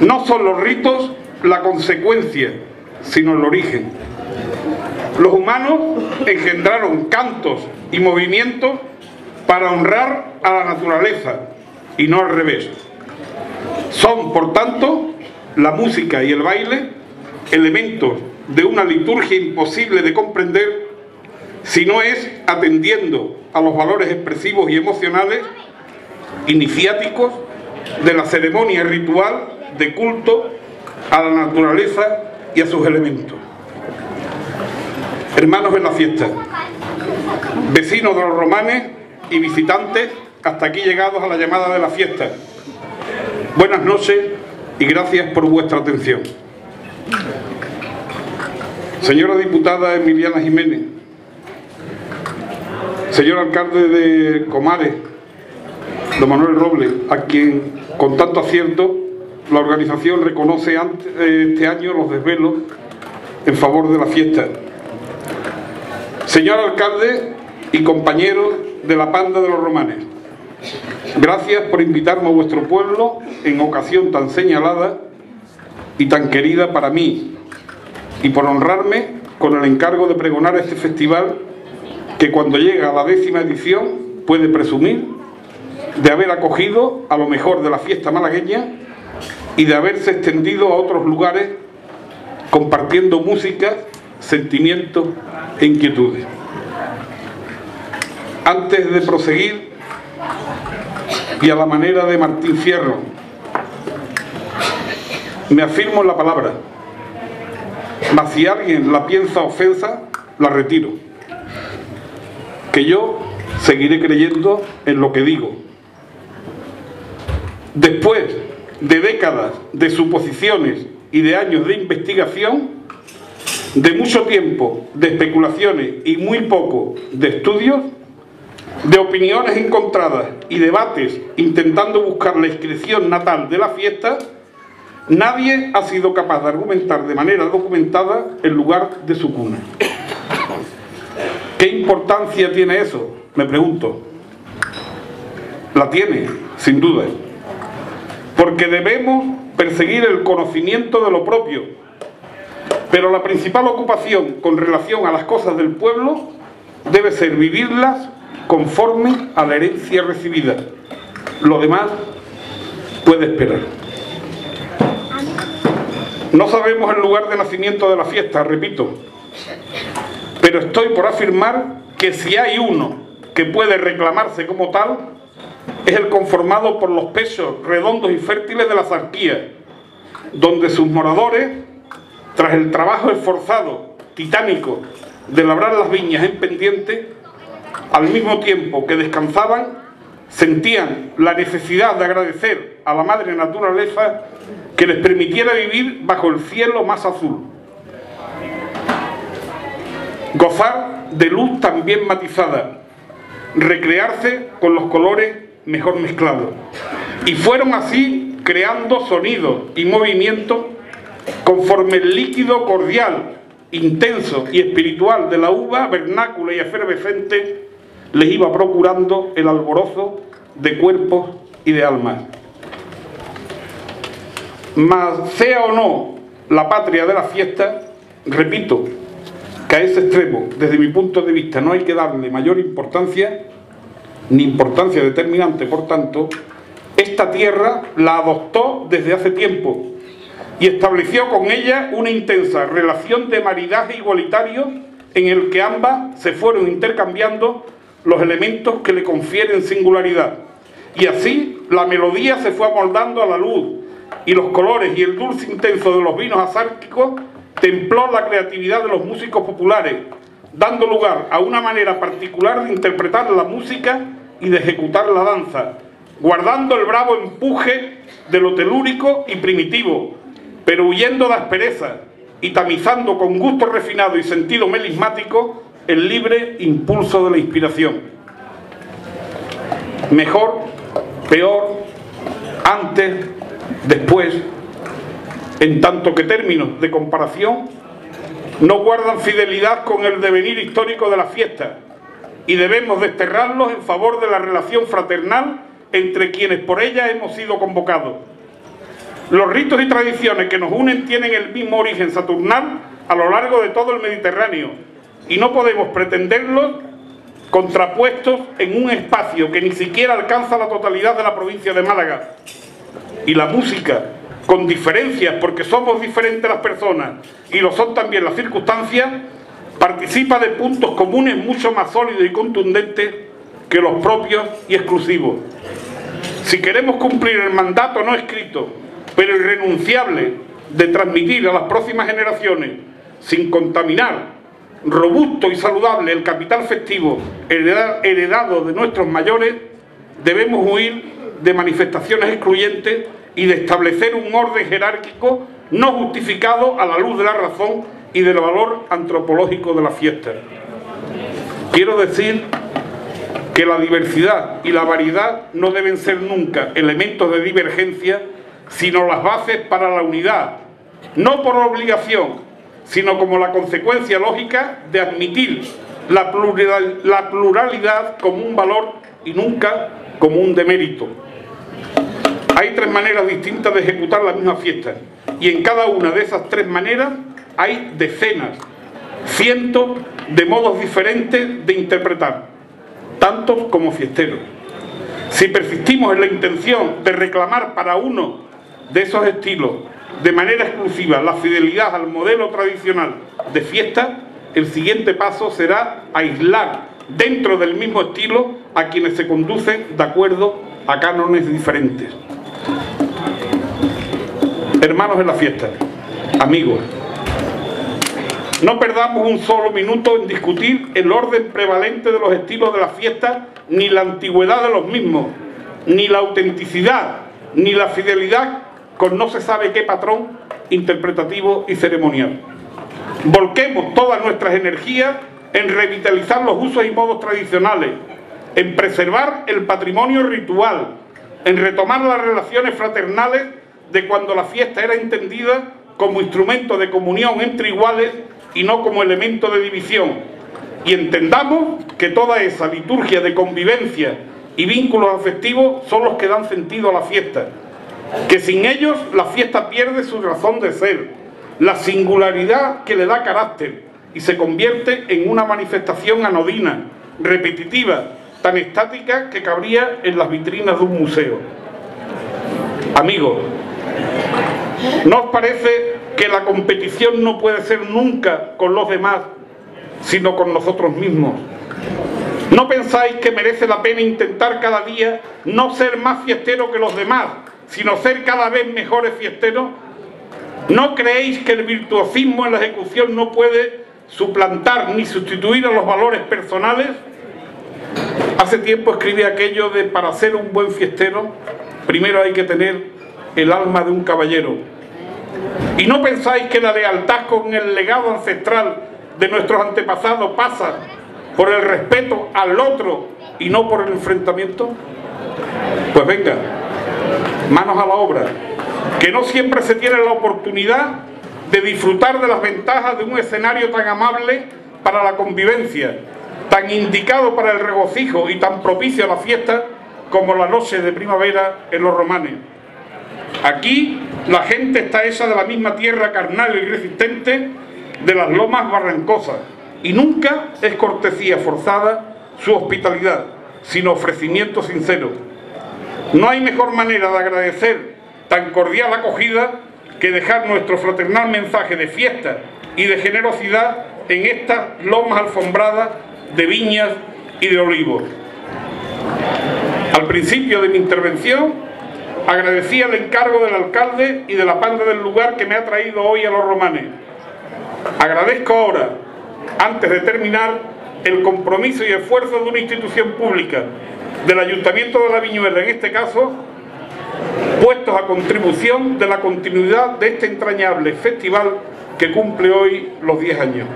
No son los ritos la consecuencia, sino el origen. Los humanos engendraron cantos y movimientos para honrar a la naturaleza y no al revés. Son, por tanto, la música y el baile elementos de una liturgia imposible de comprender si no es atendiendo a los valores expresivos y emocionales iniciáticos de la ceremonia ritual de culto a la naturaleza y a sus elementos. Hermanos en la fiesta, vecinos de los romanes y visitantes hasta aquí llegados a la llamada de la fiesta. Buenas noches y gracias por vuestra atención. Señora diputada Emiliana Jiménez, señor alcalde de Comares, don Manuel Robles, a quien con tanto acierto la organización reconoce eh, este año los desvelos en favor de la fiesta. Señor alcalde y compañeros de la Panda de los Romanes, gracias por invitarme a vuestro pueblo en ocasión tan señalada y tan querida para mí y por honrarme con el encargo de pregonar este festival que cuando llega a la décima edición puede presumir de haber acogido a lo mejor de la fiesta malagueña y de haberse extendido a otros lugares compartiendo música, sentimientos e inquietudes. Antes de proseguir, y a la manera de Martín Fierro, me afirmo en la palabra, mas si alguien la piensa ofensa, la retiro. Que yo seguiré creyendo en lo que digo. Después de décadas de suposiciones y de años de investigación, de mucho tiempo de especulaciones y muy poco de estudios, de opiniones encontradas y debates intentando buscar la inscripción natal de la fiesta, nadie ha sido capaz de argumentar de manera documentada el lugar de su cuna. ¿Qué importancia tiene eso? Me pregunto. La tiene, sin duda. Porque debemos perseguir el conocimiento de lo propio. Pero la principal ocupación con relación a las cosas del pueblo debe ser vivirlas conforme a la herencia recibida. Lo demás puede esperar. No sabemos el lugar de nacimiento de la fiesta, repito, pero estoy por afirmar que si hay uno que puede reclamarse como tal, es el conformado por los pesos redondos y fértiles de la zarquía, donde sus moradores, tras el trabajo esforzado, titánico, de labrar las viñas en pendiente, al mismo tiempo que descansaban, sentían la necesidad de agradecer a la madre naturaleza que les permitiera vivir bajo el cielo más azul. Gozar de luz también matizada, recrearse con los colores mejor mezclados. Y fueron así creando sonidos y movimientos conforme el líquido cordial, intenso y espiritual de la uva vernácula y efervescente les iba procurando el alborozo de cuerpos y de almas. Mas sea o no la patria de la fiesta, repito que a ese extremo, desde mi punto de vista, no hay que darle mayor importancia, ni importancia determinante, por tanto, esta tierra la adoptó desde hace tiempo y estableció con ella una intensa relación de maridaje igualitario en el que ambas se fueron intercambiando los elementos que le confieren singularidad. Y así la melodía se fue amoldando a la luz y los colores y el dulce intenso de los vinos asárquicos templó la creatividad de los músicos populares, dando lugar a una manera particular de interpretar la música y de ejecutar la danza, guardando el bravo empuje de lo telúrico y primitivo, pero huyendo de aspereza y tamizando con gusto refinado y sentido melismático el libre impulso de la inspiración. Mejor, peor, antes, después, en tanto que términos de comparación no guardan fidelidad con el devenir histórico de la fiesta y debemos desterrarlos en favor de la relación fraternal entre quienes por ella hemos sido convocados. Los ritos y tradiciones que nos unen tienen el mismo origen saturnal a lo largo de todo el Mediterráneo y no podemos pretenderlos contrapuestos en un espacio que ni siquiera alcanza la totalidad de la provincia de Málaga. Y la música, con diferencias porque somos diferentes las personas y lo son también las circunstancias, participa de puntos comunes mucho más sólidos y contundentes que los propios y exclusivos. Si queremos cumplir el mandato no escrito, pero irrenunciable, de transmitir a las próximas generaciones, sin contaminar, robusto y saludable el capital festivo heredado de nuestros mayores, debemos huir de manifestaciones excluyentes y de establecer un orden jerárquico no justificado a la luz de la razón y del valor antropológico de la fiesta. Quiero decir que la diversidad y la variedad no deben ser nunca elementos de divergencia, sino las bases para la unidad, no por obligación, sino como la consecuencia lógica de admitir la, la pluralidad como un valor y nunca como un demérito. Hay tres maneras distintas de ejecutar la misma fiesta y en cada una de esas tres maneras hay decenas, cientos de modos diferentes de interpretar, tantos como fiesteros. Si persistimos en la intención de reclamar para uno de esos estilos de manera exclusiva la fidelidad al modelo tradicional de fiesta, el siguiente paso será aislar dentro del mismo estilo a quienes se conducen de acuerdo a cánones diferentes. Hermanos en la fiesta, amigos, no perdamos un solo minuto en discutir el orden prevalente de los estilos de la fiesta, ni la antigüedad de los mismos, ni la autenticidad, ni la fidelidad con no se sabe qué patrón interpretativo y ceremonial. Volquemos todas nuestras energías en revitalizar los usos y modos tradicionales, en preservar el patrimonio ritual, en retomar las relaciones fraternales de cuando la fiesta era entendida como instrumento de comunión entre iguales y no como elemento de división. Y entendamos que toda esa liturgia de convivencia y vínculos afectivos son los que dan sentido a la fiesta. Que sin ellos la fiesta pierde su razón de ser, la singularidad que le da carácter y se convierte en una manifestación anodina, repetitiva, tan estática que cabría en las vitrinas de un museo. Amigos, ¿no os parece que la competición no puede ser nunca con los demás, sino con nosotros mismos. ¿No pensáis que merece la pena intentar cada día no ser más fiestero que los demás, sino ser cada vez mejores fiesteros? ¿No creéis que el virtuosismo en la ejecución no puede suplantar ni sustituir a los valores personales? Hace tiempo escribí aquello de para ser un buen fiestero, primero hay que tener el alma de un caballero. ¿Y no pensáis que la lealtad con el legado ancestral de nuestros antepasados pasa por el respeto al otro y no por el enfrentamiento? Pues venga, manos a la obra, que no siempre se tiene la oportunidad de disfrutar de las ventajas de un escenario tan amable para la convivencia, tan indicado para el regocijo y tan propicio a la fiesta como la noche de primavera en los romanes. Aquí la gente está hecha de la misma tierra carnal y resistente de las lomas barrancosas y nunca es cortesía forzada su hospitalidad, sino ofrecimiento sincero. No hay mejor manera de agradecer tan cordial acogida que dejar nuestro fraternal mensaje de fiesta y de generosidad en estas lomas alfombradas de viñas y de olivos. Al principio de mi intervención Agradecí el encargo del alcalde y de la panda del lugar que me ha traído hoy a los romanes. Agradezco ahora, antes de terminar, el compromiso y esfuerzo de una institución pública, del Ayuntamiento de la Viñuela en este caso, puestos a contribución de la continuidad de este entrañable festival que cumple hoy los 10 años.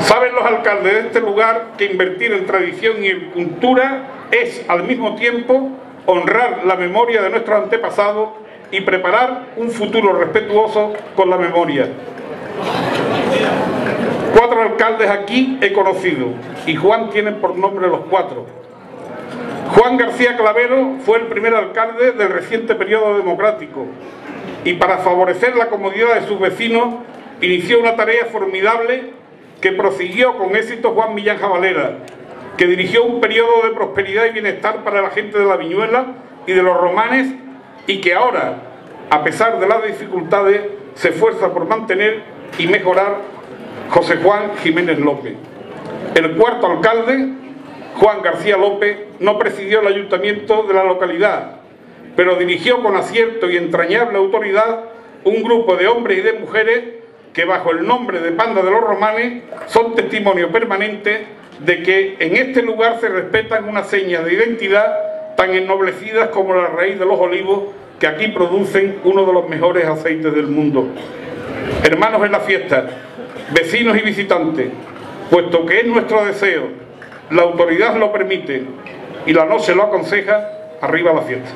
Saben los alcaldes de este lugar que invertir en tradición y en cultura es al mismo tiempo honrar la memoria de nuestros antepasados y preparar un futuro respetuoso con la memoria. Cuatro alcaldes aquí he conocido y Juan tiene por nombre los cuatro. Juan García Clavero fue el primer alcalde del reciente periodo democrático y para favorecer la comodidad de sus vecinos inició una tarea formidable que prosiguió con éxito Juan Millán Jabalera, que dirigió un periodo de prosperidad y bienestar para la gente de la Viñuela y de los romanes y que ahora, a pesar de las dificultades, se esfuerza por mantener y mejorar José Juan Jiménez López. El cuarto alcalde, Juan García López, no presidió el ayuntamiento de la localidad, pero dirigió con acierto y entrañable autoridad un grupo de hombres y de mujeres que bajo el nombre de Panda de los Romanes son testimonio permanente de que en este lugar se respetan unas señas de identidad tan ennoblecidas como la raíz de los olivos que aquí producen uno de los mejores aceites del mundo. Hermanos en la fiesta, vecinos y visitantes, puesto que es nuestro deseo, la autoridad lo permite y la noche lo aconseja, arriba la fiesta.